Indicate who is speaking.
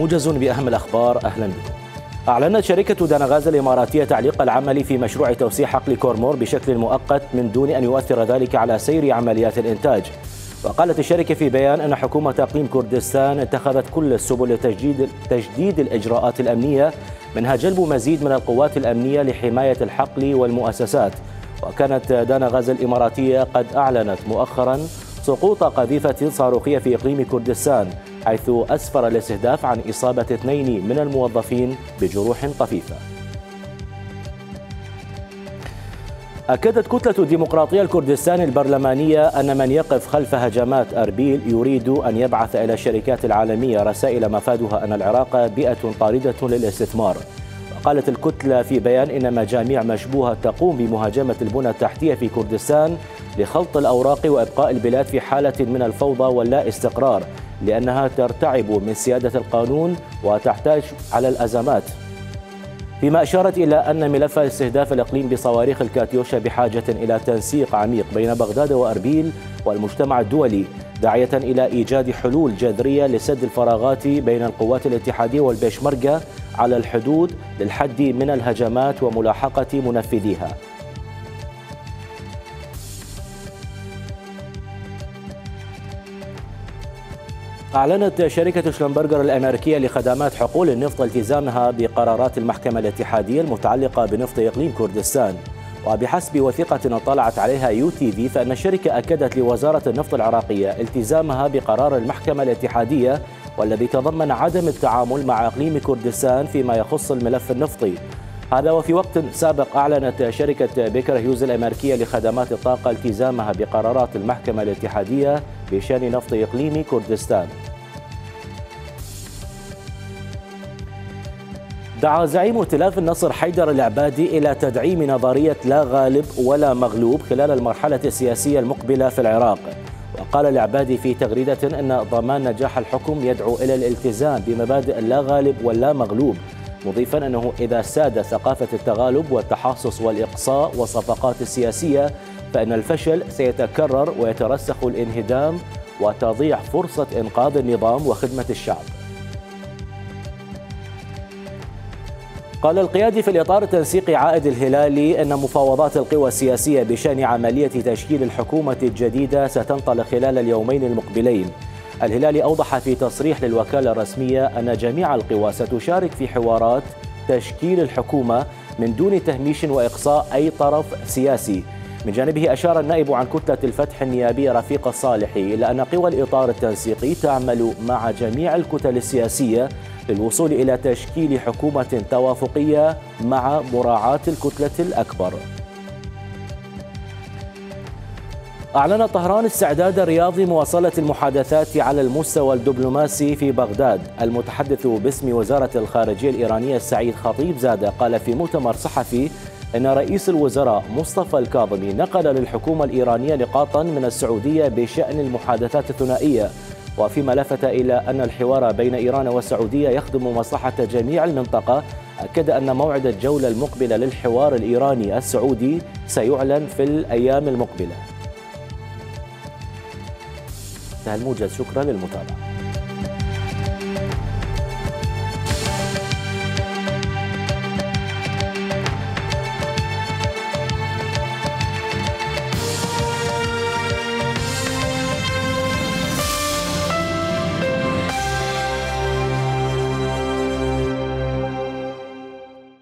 Speaker 1: موجز بأهم الأخبار أهلا بكم. أعلنت شركة دانغاز الإماراتية تعليق العمل في مشروع توسيع حقل كورمور بشكل مؤقت من دون أن يؤثر ذلك على سير عمليات الإنتاج. وقالت الشركة في بيان أن حكومة إقليم كردستان اتخذت كل السبل لتجديد تجديد الإجراءات الأمنية منها جلب مزيد من القوات الأمنية لحماية الحقل والمؤسسات. وكانت دانغاز الإماراتية قد أعلنت مؤخرا سقوط قذيفة صاروخية في إقليم كردستان. حيث أسفر الاستهداف عن إصابة اثنين من الموظفين بجروح طفيفة أكدت كتلة الديمقراطية الكردستان البرلمانية أن من يقف خلف هجمات أربيل يريد أن يبعث إلى الشركات العالمية رسائل مفادها أن العراق بيئة طاردة للاستثمار. قالت الكتلة في بيان إن مجاميع مشبوهة تقوم بمهاجمة البنى التحتية في كردستان لخلط الأوراق وإبقاء البلاد في حالة من الفوضى واللا استقرار. لأنها ترتعب من سيادة القانون وتحتاج على الأزمات. فيما أشارت إلى أن ملف استهداف الإقليم بصواريخ الكاتيوشا بحاجة إلى تنسيق عميق بين بغداد وأربيل والمجتمع الدولي داعية إلى إيجاد حلول جذرية لسد الفراغات بين القوات الاتحادية والبيشمركة على الحدود للحد من الهجمات وملاحقة منفذيها. أعلنت شركة شلمبرجر الأمريكية لخدمات حقول النفط التزامها بقرارات المحكمة الاتحادية المتعلقة بنفط إقليم كردستان. وبحسب وثيقة اطلعت عليها يو تي في فإن الشركة أكدت لوزارة النفط العراقية التزامها بقرار المحكمة الاتحادية والذي تضمن عدم التعامل مع إقليم كردستان فيما يخص الملف النفطي. هذا وفي وقت سابق أعلنت شركة بيكر هيوز الأمريكية لخدمات الطاقة التزامها بقرارات المحكمة الاتحادية بشأن نفط إقليم كردستان. دعا زعيم ائتلاف النصر حيدر العبادي إلى تدعيم نظرية لا غالب ولا مغلوب خلال المرحلة السياسية المقبلة في العراق. وقال العبادي في تغريدة أن ضمان نجاح الحكم يدعو إلى الالتزام بمبادئ اللا غالب واللا مغلوب مضيفا أنه إذا ساد ثقافة التغالب والتحاصص والإقصاء والصفقات السياسية فإن الفشل سيتكرر ويترسخ الانهدام وتضيع فرصة إنقاذ النظام وخدمة الشعب. قال القيادي في الإطار التنسيقي عائد الهلالي أن مفاوضات القوى السياسية بشأن عملية تشكيل الحكومة الجديدة ستنطلق خلال اليومين المقبلين. الهلالي أوضح في تصريح للوكالة الرسمية أن جميع القوى ستشارك في حوارات تشكيل الحكومة من دون تهميش وإقصاء أي طرف سياسي. من جانبه أشار النائب عن كتلة الفتح النيابي رفيق الصالحي إلى أن قوى الإطار التنسيقي تعمل مع جميع الكتل السياسية للوصول إلى تشكيل حكومة توافقية مع مراعاة الكتلة الأكبر. أعلن طهران استعداد الرياض مواصلة المحادثات على المستوى الدبلوماسي في بغداد. المتحدث باسم وزارة الخارجية الإيرانية السعيد خطيب زادة قال في مؤتمر صحفي أن رئيس الوزراء مصطفى الكاظمي نقل للحكومة الإيرانية نقاطا من السعودية بشأن المحادثات الثنائية. وفيما لفت إلى أن الحوار بين إيران والسعودية يخدم مصلحة جميع المنطقة أكد أن موعد الجولة المقبلة للحوار الإيراني السعودي سيعلن في الأيام المقبلة. الموجز شكرا للمتابعة.